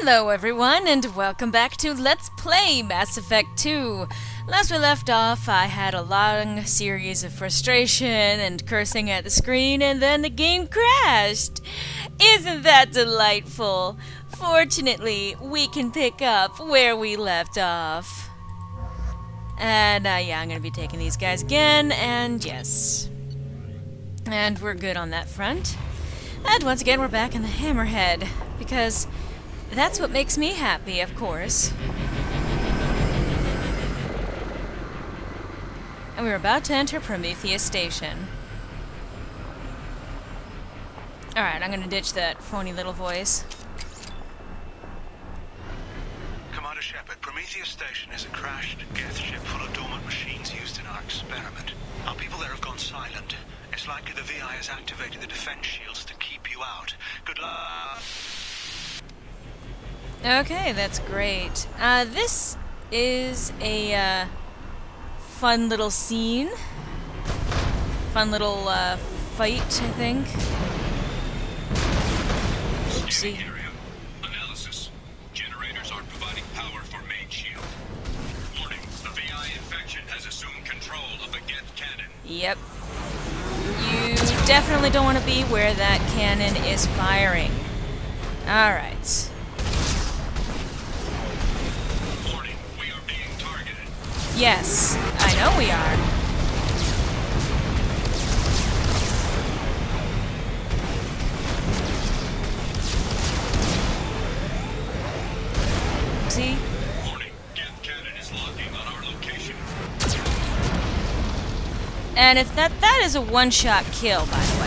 Hello everyone and welcome back to Let's Play Mass Effect 2. Last we left off, I had a long series of frustration and cursing at the screen and then the game crashed. Isn't that delightful? Fortunately, we can pick up where we left off. And uh, yeah, I'm gonna be taking these guys again, and yes. And we're good on that front. And once again, we're back in the Hammerhead, because that's what makes me happy, of course. And we're about to enter Prometheus Station. Alright, I'm gonna ditch that phony little voice. Commander Shepard, Prometheus Station is a crashed Geth ship full of dormant machines used in our experiment. Our people there have gone silent. It's likely the VI has activated the defense shields to keep you out. Good luck. Okay, that's great. Uh, this is a uh, fun little scene. Fun little uh, fight, I think. Oopsie. Analysis. Generators aren't providing power for main shield. Warning, the VI infection has assumed control of the Geth cannon. Yep. You definitely don't want to be where that cannon is firing. Alright. Yes, I know we are. See? Warning, Geth cannon is locking on our location. And if that that is a one-shot kill, by the way.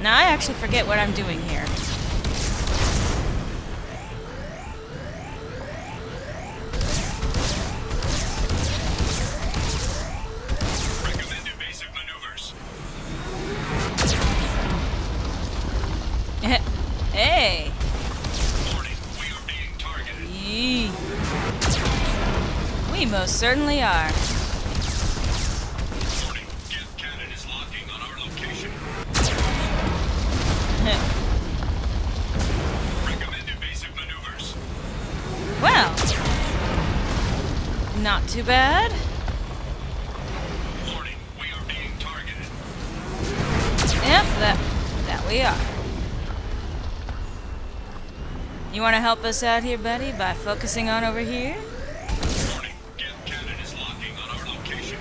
Now I actually forget what I'm doing here. Recommend evasive maneuvers. hey! Warning, we are being targeted. Yee. We most certainly are. Bad. Warning, we are being targeted. Yep, that that we are. You want to help us out here, buddy, by focusing on over here? Warning, cannon is locking on our location.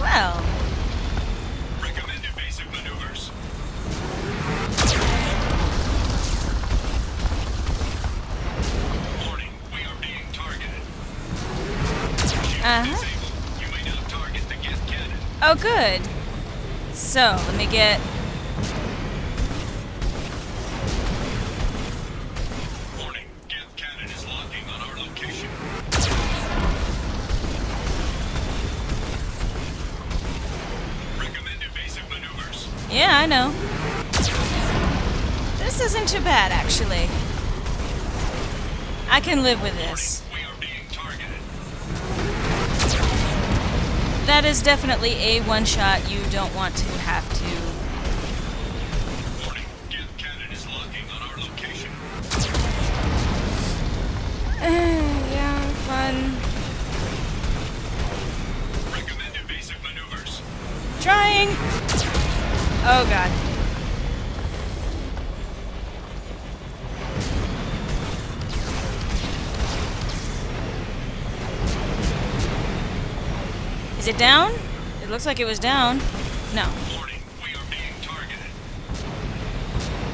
Well, cannon. Oh, good. So, let me get. Warning, Geth cannon is locking on our location. Recommend evasive maneuvers. Yeah, I know. This isn't too bad, actually. I can live with this. That is definitely a one shot you don't want to have to. Yeah, fun. Trying! Oh god. Is it down? It looks like it was down. No. Warning, we are being targeted.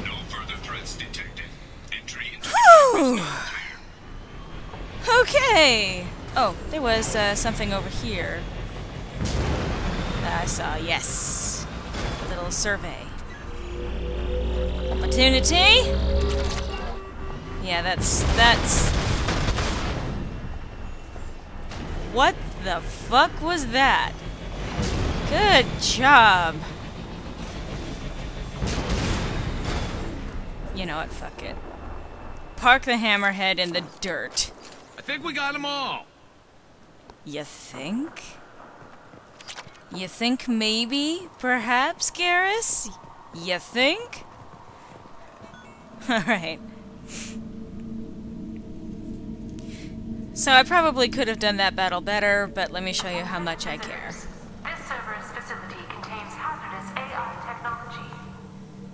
No further threats detected. Entry into Okay. Oh, there was uh, something over here that I saw. Yes. A little survey. Opportunity? Yeah, that's that's What the fuck was that? Good job. You know what, fuck it. Park the hammerhead in the dirt. I think we got them all. You think? You think maybe, perhaps, Garrus? You think? Alright. So I probably could have done that battle better, but let me show you how much I care. This Cerberus facility contains hazardous AI technology.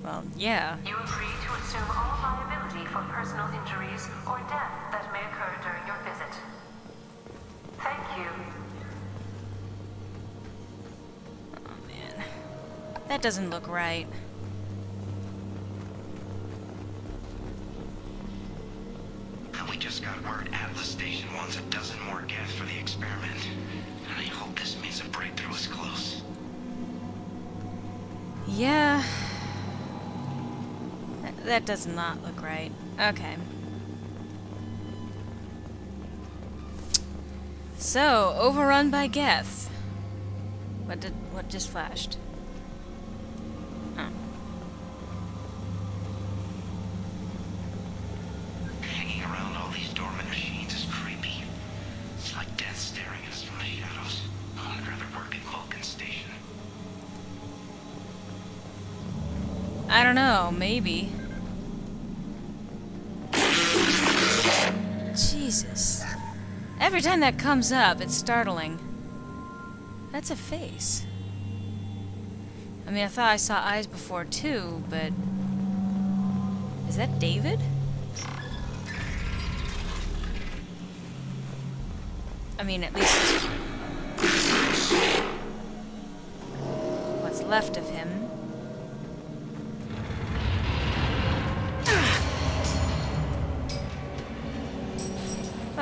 Well, yeah. You agree to assume all liability for personal injuries or death that may occur during your visit. Thank you. Oh man. That doesn't look right. Just got word Atlas Station wants a dozen more geth for the experiment. And I hope this means a breakthrough is close. Yeah. That, that does not look right. Okay. So, overrun by Geth. What did what just flashed? Oh. Hanging around all these dormant machines is creepy. It's like death staring at us from the shadows. I'd rather work at Vulcan Station. I don't know, maybe. Jesus. Every time that comes up, it's startling. That's a face. I mean, I thought I saw eyes before too, but. Is that David? I mean, at least. What's left of him.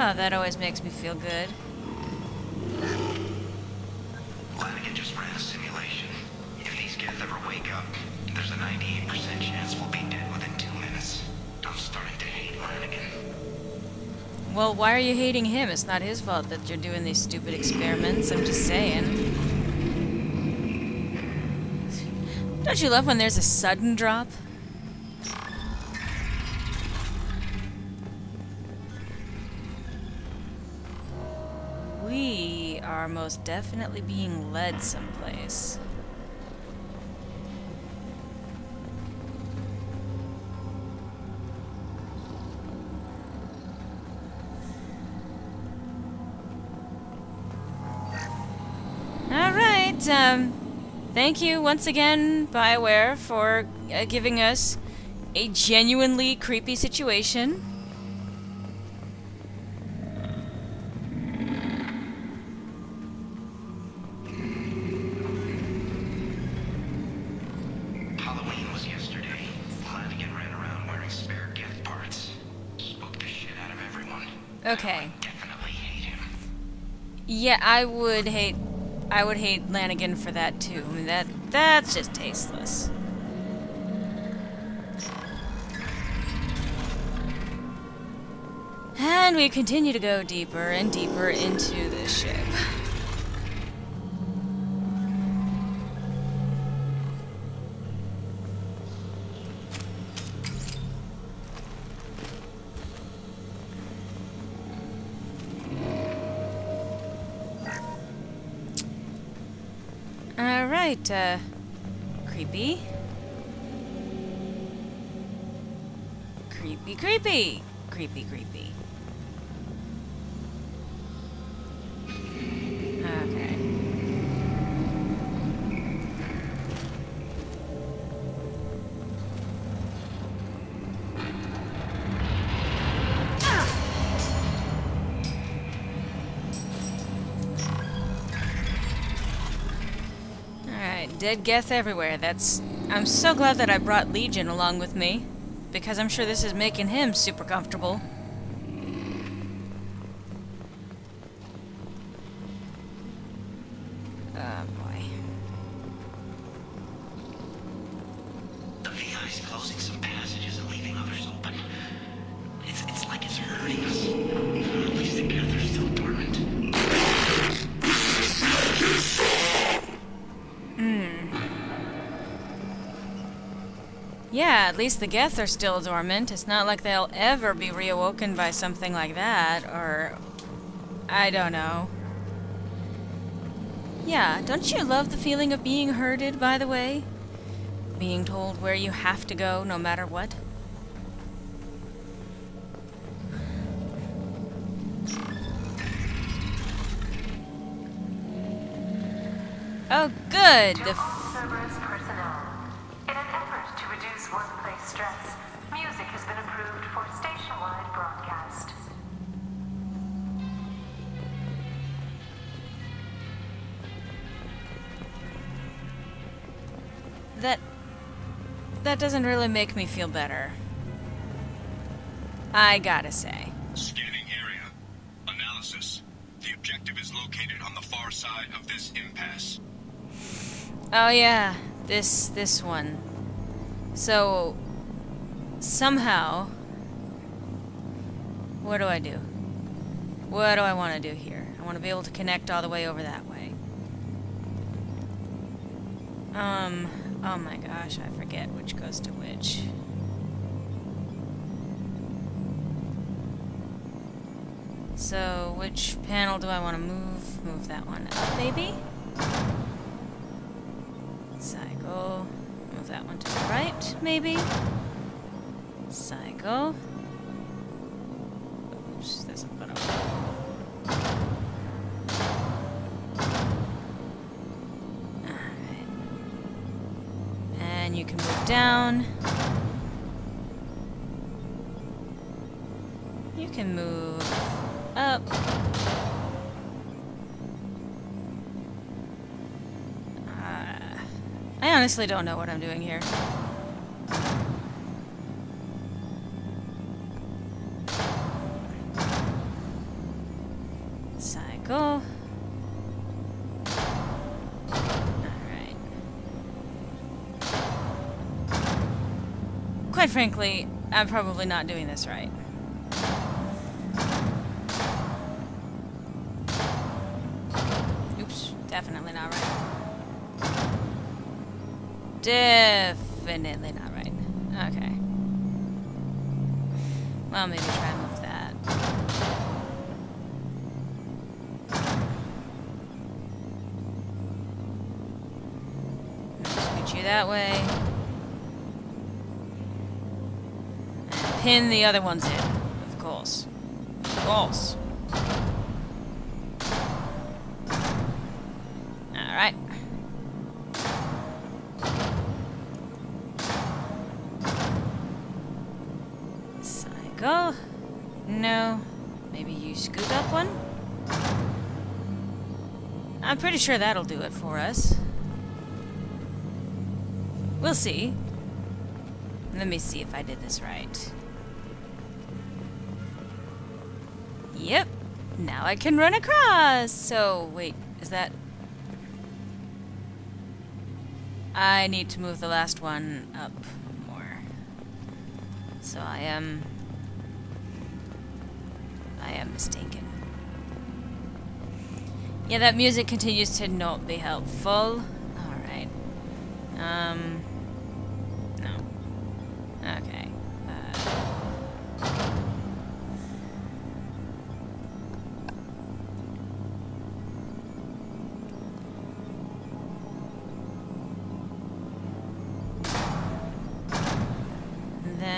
Oh, that always makes me feel good. Just ran a simulation. If these ever wake up, there's a 98% chance we'll be dead within two minutes. I'm starting to hate Lanigan. Well, why are you hating him? It's not his fault that you're doing these stupid experiments. I'm just saying. Don't you love when there's a sudden drop? Are most definitely being led someplace. Alright, um, thank you once again, Bioware, for uh, giving us a genuinely creepy situation. Okay. Definitely hate him. Yeah, I would hate I would hate Lanigan for that too. I mean that that's just tasteless. And we continue to go deeper and deeper into the ship. Uh, creepy. Creepy, creepy. Creepy, creepy. Dead Geth everywhere. That's. I'm so glad that I brought Legion along with me. Because I'm sure this is making him super comfortable. At least the Geth are still dormant. It's not like they'll ever be reawoken by something like that, or... I don't know. Yeah, don't you love the feeling of being herded, by the way? Being told where you have to go, no matter what? Oh, good! The that doesn't really make me feel better. I gotta say. Scanning area. Analysis. The objective is located on the far side of this impasse. Oh yeah, this this one. So somehow what do I do? What do I want to do here? I want to be able to connect all the way over that way. Um, oh my gosh, I forget which goes to which. So, which panel do I want to move? Move that one up, maybe? Cycle. Move that one to the right, maybe? Cycle. Oops, there's a button. And you can move down. You can move up. Uh, I honestly don't know what I'm doing here. Frankly, I'm probably not doing this right. Oops, definitely not right. Definitely not right. Okay. Well, maybe try and move that. Scoot you that way. Pin the other ones in, of course. Of course. Alright. Cycle. No. Maybe you scoot up one? I'm pretty sure that'll do it for us. We'll see. Let me see if I did this right. Yep. Now I can run across. So, wait, is that... I need to move the last one up more. So I am... I am mistaken. Yeah, that music continues to not be helpful. Alright. Um...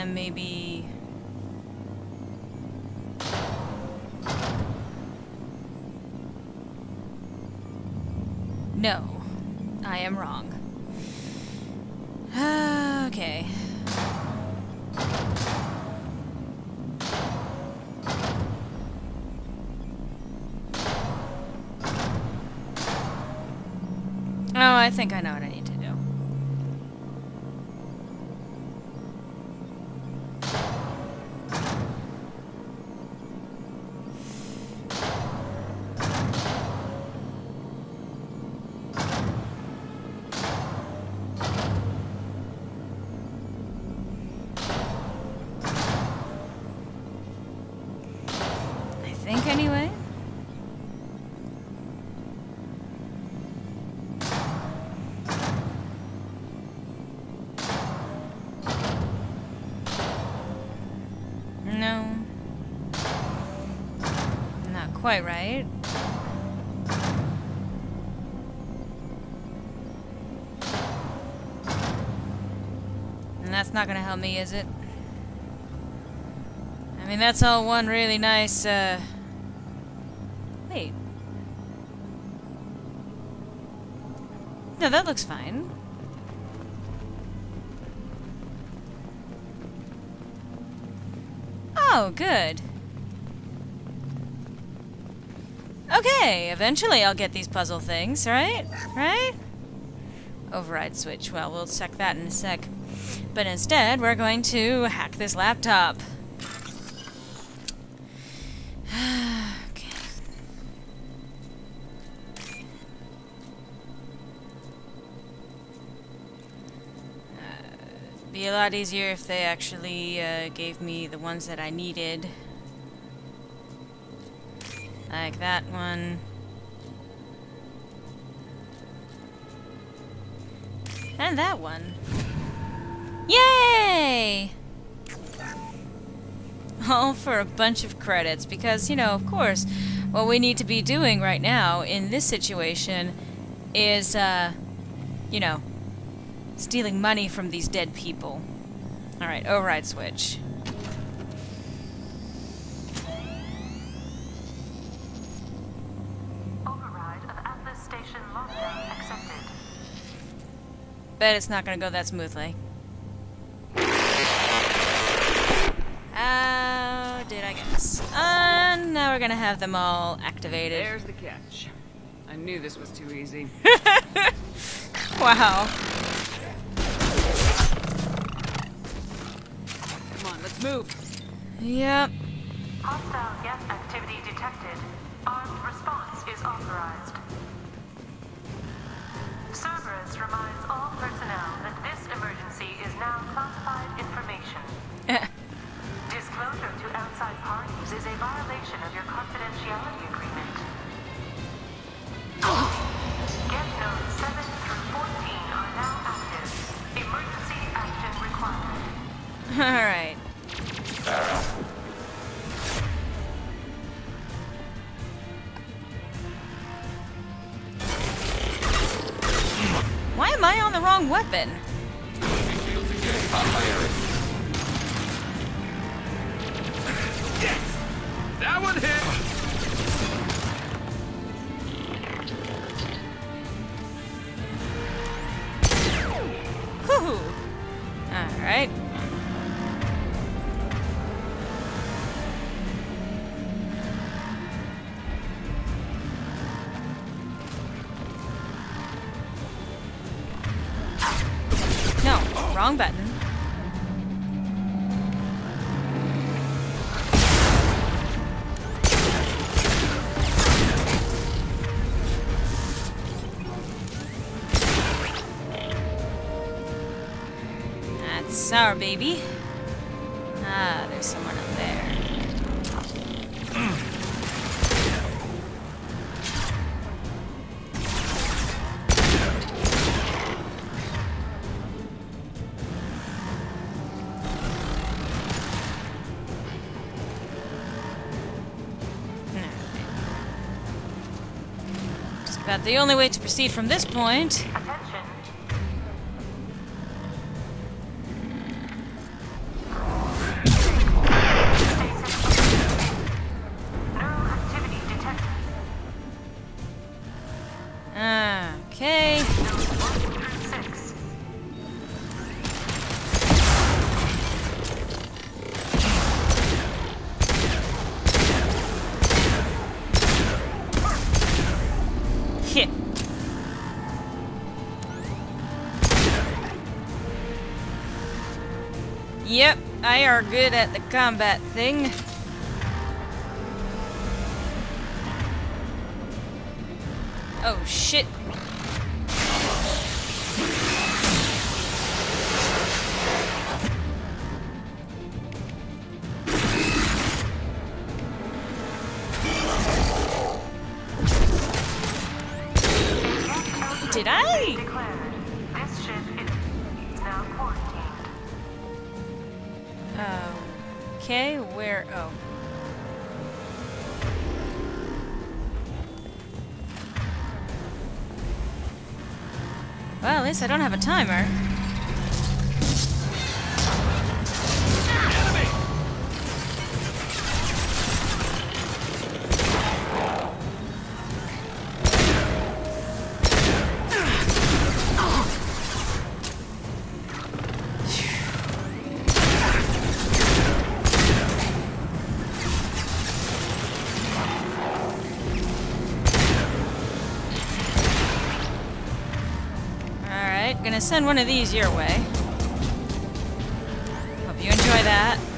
then maybe... No, I am wrong. okay. Oh, I think I know what I need quite right. And that's not gonna help me, is it? I mean, that's all one really nice, uh... Wait. No, that looks fine. Oh, good. Okay, eventually I'll get these puzzle things, right? Right? Override switch. Well, we'll check that in a sec. But instead, we're going to hack this laptop. okay. Uh, be a lot easier if they actually uh, gave me the ones that I needed. Like that one. And that one. Yay! All for a bunch of credits, because, you know, of course, what we need to be doing right now in this situation is, uh, you know, stealing money from these dead people. Alright, override switch. Bet it's not gonna go that smoothly. How did I guess? And now we're gonna have them all activated. There's the catch. I knew this was too easy. Wow. Come on, let's move. Yep. Hostile Geth activity detected. Armed response is authorized. Cerberus reminds all personnel that this emergency is now classified information. Disclosure to outside parties is a violation of your confidentiality agreement. Geth notes 7 through 14 are now active. Emergency action required. Alright. Why weapon? That one hit! Sour, baby. Ah, there's someone up there. Just about the only way to proceed from this point. Are good at the combat thing. Oh I don't have a timer. Gonna send one of these your way. Hope you enjoy that.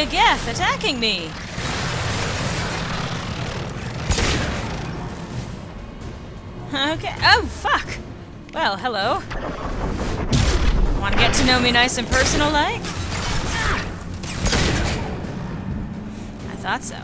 A Geth attacking me. Okay. Oh, fuck. Well, hello. Want to get to know me nice and personal like? I thought so.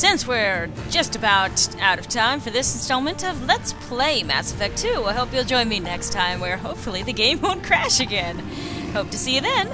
Since we're just about out of time for this installment of Let's Play Mass Effect 2, I hope you'll join me next time where hopefully the game won't crash again. Hope to see you then.